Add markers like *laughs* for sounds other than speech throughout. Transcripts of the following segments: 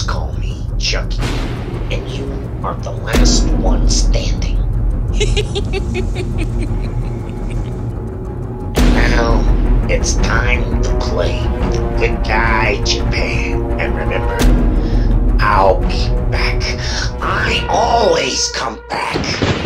call me Chucky, and you are the last one standing. *laughs* now, it's time to play with good guy Japan. And remember, I'll be back. I always come back.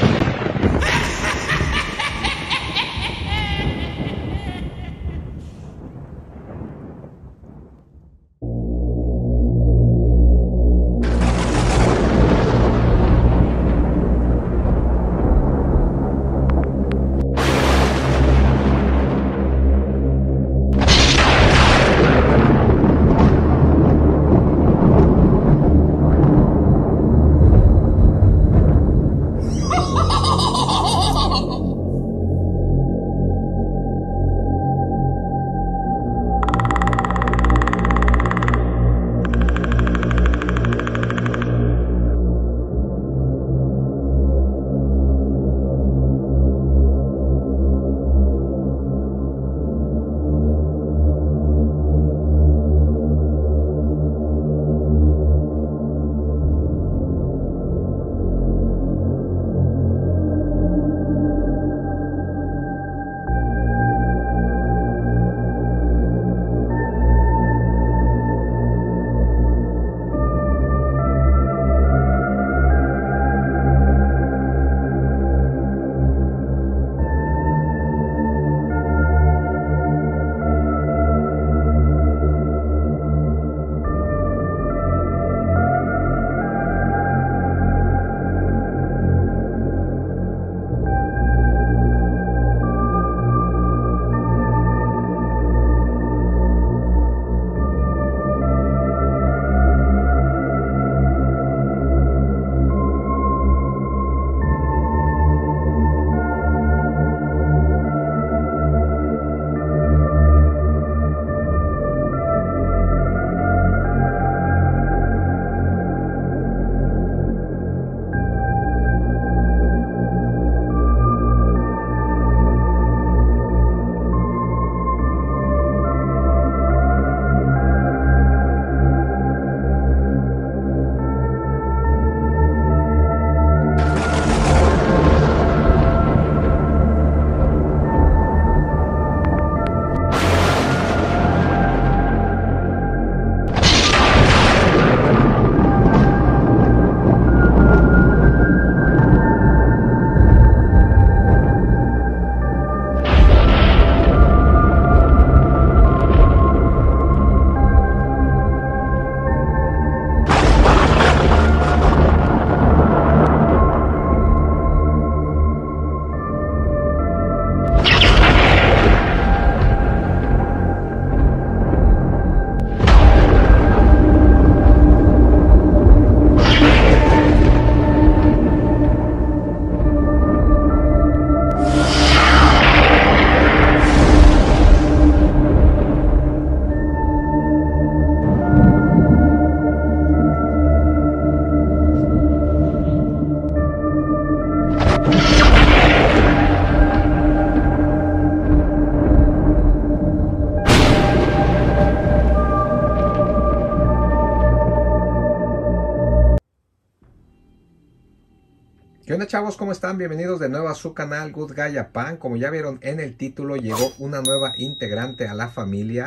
¿Qué onda chavos? ¿Cómo están? Bienvenidos de nuevo a su canal Good Guy Japan. Como ya vieron en el título, llegó una nueva integrante a la familia.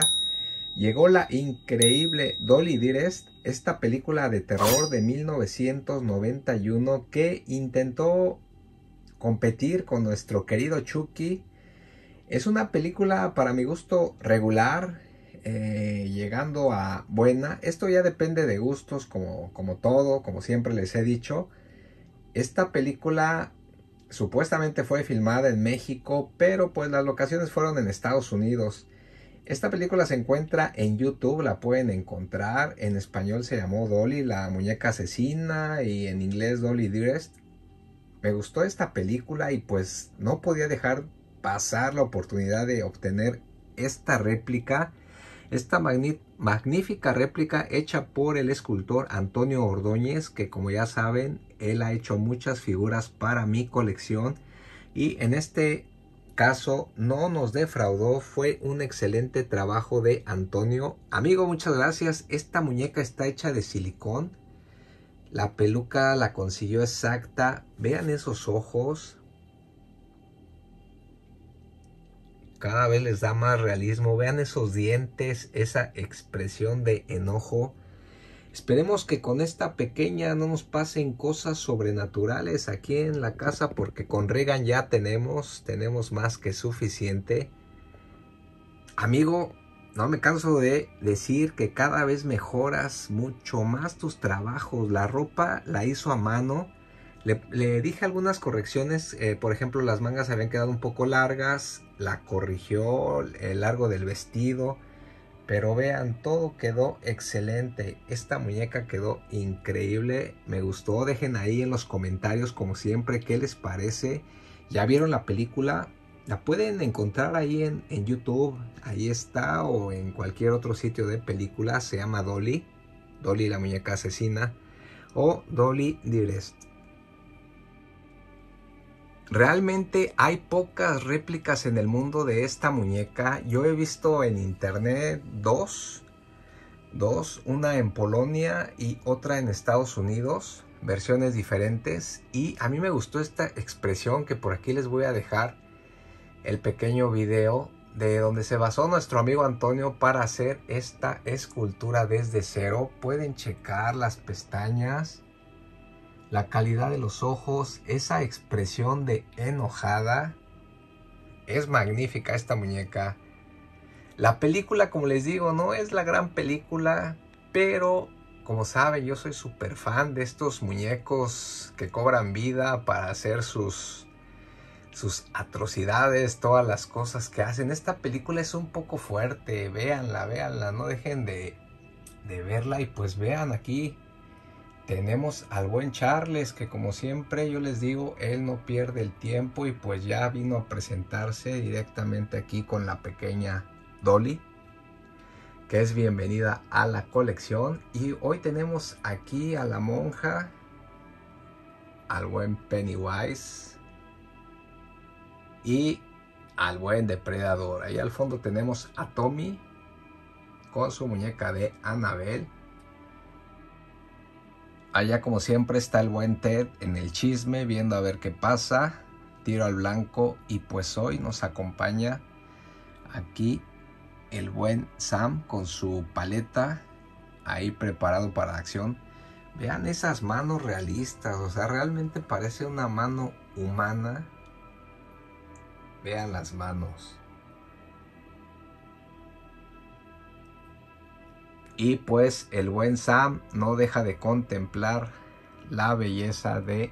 Llegó la increíble Dolly Dearest, esta película de terror de 1991 que intentó competir con nuestro querido Chucky. Es una película para mi gusto regular, eh, llegando a buena. Esto ya depende de gustos como, como todo, como siempre les he dicho. Esta película supuestamente fue filmada en México, pero pues las locaciones fueron en Estados Unidos. Esta película se encuentra en YouTube, la pueden encontrar. En español se llamó Dolly, la muñeca asesina, y en inglés Dolly Dearest. Me gustó esta película y pues no podía dejar pasar la oportunidad de obtener esta réplica. Esta magnífica réplica hecha por el escultor Antonio Ordóñez, que como ya saben, él ha hecho muchas figuras para mi colección. Y en este caso no nos defraudó, fue un excelente trabajo de Antonio. Amigo, muchas gracias. Esta muñeca está hecha de silicón. La peluca la consiguió exacta. Vean esos ojos. Cada vez les da más realismo. Vean esos dientes, esa expresión de enojo. Esperemos que con esta pequeña no nos pasen cosas sobrenaturales aquí en la casa porque con Regan ya tenemos, tenemos más que suficiente. Amigo, no me canso de decir que cada vez mejoras mucho más tus trabajos. La ropa la hizo a mano. Le, dije algunas correcciones, eh, por ejemplo las mangas habían quedado un poco largas, la corrigió, el largo del vestido pero vean, todo quedó excelente. Esta muñeca quedó increíble. Me gustó. Dejen ahí en los comentarios, como siempre, qué les parece. ¿Ya vieron la película? La pueden encontrar ahí en, en YouTube. Ahí está. O en cualquier otro sitio de películas. Se llama Dolly. Dolly la muñeca asesina. O Dolly Direst. Realmente hay pocas réplicas en el mundo de esta muñeca. Yo he visto en internet dos. Dos, una en Polonia y otra en Estados Unidos. Versiones diferentes. Y a mí me gustó esta expresión que por aquí les voy a dejar el pequeño video de donde se basó nuestro amigo Antonio para hacer esta escultura desde cero. Pueden checar las pestañas la calidad de los ojos, esa expresión de enojada. Es magnífica esta muñeca. La película, como les digo, no es la gran película, pero como saben, yo soy súper fan de estos muñecos que cobran vida para hacer sus, sus atrocidades, todas las cosas que hacen. Esta película es un poco fuerte, véanla, véanla, no dejen de, de verla y pues vean aquí tenemos al buen Charles que como siempre yo les digo, él no pierde el tiempo y pues ya vino a presentarse directamente aquí con la pequeña Dolly, que es bienvenida a la colección. Y hoy tenemos aquí a la monja, al buen Pennywise y al buen depredador. Ahí al fondo tenemos a Tommy con su muñeca de Annabelle Allá como siempre está el buen Ted en el chisme viendo a ver qué pasa. Tiro al blanco y pues hoy nos acompaña aquí el buen Sam con su paleta ahí preparado para acción. Vean esas manos realistas, o sea, realmente parece una mano humana. Vean las manos. Y pues el buen Sam no deja de contemplar la belleza de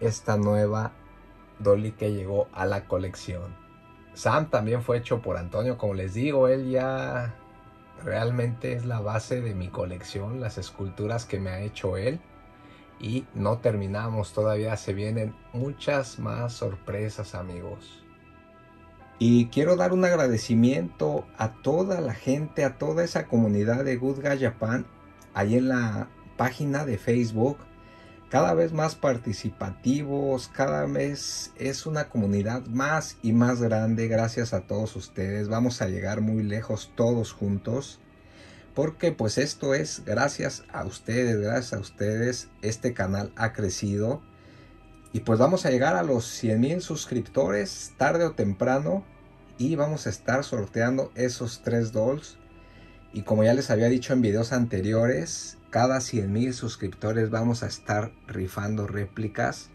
esta nueva Dolly que llegó a la colección. Sam también fue hecho por Antonio, como les digo, él ya realmente es la base de mi colección, las esculturas que me ha hecho él. Y no terminamos, todavía se vienen muchas más sorpresas amigos. Y quiero dar un agradecimiento a toda la gente, a toda esa comunidad de Good Guy Japan, ahí en la página de Facebook. Cada vez más participativos, cada vez es una comunidad más y más grande. Gracias a todos ustedes. Vamos a llegar muy lejos todos juntos. Porque pues esto es gracias a ustedes, gracias a ustedes. Este canal ha crecido y pues vamos a llegar a los 100 mil suscriptores tarde o temprano. Y vamos a estar sorteando esos tres dolls. Y como ya les había dicho en videos anteriores, cada 100 mil suscriptores vamos a estar rifando réplicas.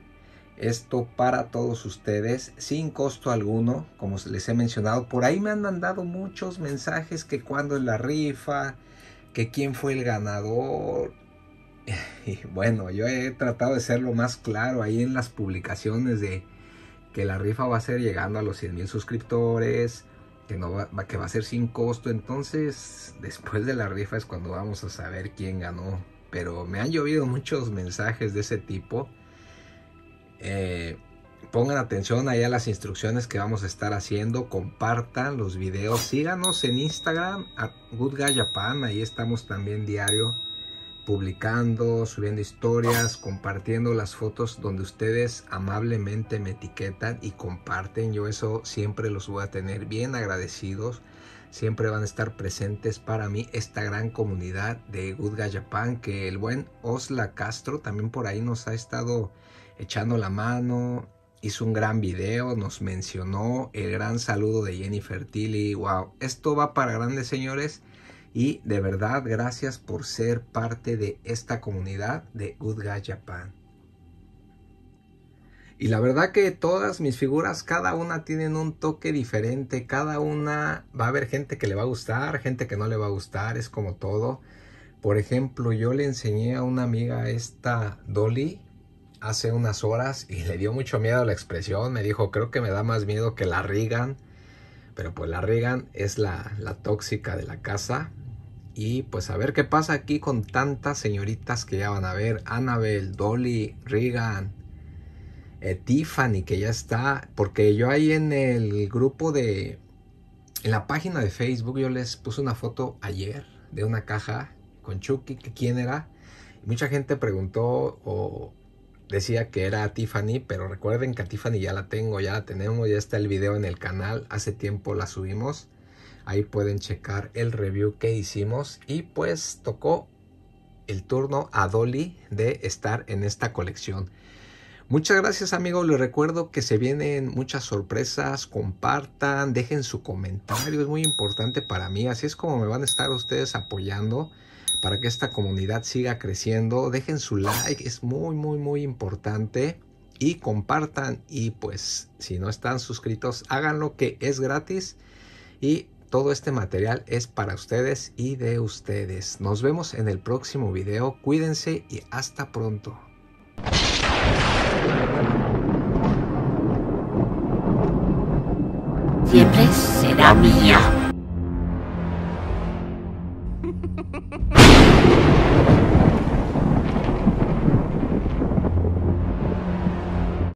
Esto para todos ustedes sin costo alguno, como les he mencionado. Por ahí me han mandado muchos mensajes que cuando es la rifa, que quién fue el ganador. *laughs* Y bueno, yo he tratado de ser lo más claro ahí en las publicaciones de que la rifa va a ser llegando a los 100 mil suscriptores, que, no va, que va a ser sin costo. Entonces, después de la rifa es cuando vamos a saber quién ganó. Pero me han llovido muchos mensajes de ese tipo. Eh, pongan atención ahí a las instrucciones que vamos a estar haciendo. Compartan los videos. Síganos en Instagram, a Good Japan. Ahí estamos también diario publicando, subiendo historias, compartiendo las fotos donde ustedes amablemente me etiquetan y comparten. Yo eso siempre los voy a tener bien agradecidos. Siempre van a estar presentes para mí esta gran comunidad de Good Guy Japan que el buen Osla Castro también por ahí nos ha estado echando la mano. Hizo un gran video, nos mencionó el gran saludo de Jennifer Tilly. Wow, esto va para grandes señores. Y de verdad, gracias por ser parte de esta comunidad de Good Guy Japan. Y la verdad que todas mis figuras, cada una tienen un toque diferente. Cada una va a haber gente que le va a gustar, gente que no le va a gustar, es como todo. Por ejemplo, yo le enseñé a una amiga esta Dolly hace unas horas y le dio mucho miedo la expresión. Me dijo, creo que me da más miedo que la Regan. Pero pues la Regan es la, la tóxica de la casa. Y pues a ver qué pasa aquí con tantas señoritas que ya van a ver. Annabelle, Dolly, Regan, eh, Tiffany que ya está. Porque yo ahí en el grupo de... En la página de Facebook yo les puse una foto ayer de una caja con Chucky, que quién era. mucha gente preguntó o decía que era Tiffany, pero recuerden que a Tiffany ya la tengo, ya la tenemos, ya está el video en el canal, hace tiempo la subimos. Ahí pueden checar el review que hicimos. Y pues tocó el turno a Dolly de estar en esta colección. Muchas gracias amigos, les recuerdo que se vienen muchas sorpresas, compartan, dejen su comentario, es muy importante para mí, así es como me van a estar ustedes apoyando para que esta comunidad siga creciendo, dejen su like, es muy muy muy importante. Y compartan. Y pues si no están suscritos háganlo que es gratis. Y todo este material es para ustedes y de ustedes. Nos vemos en el próximo video. Cuídense y hasta pronto. Siempre será mía.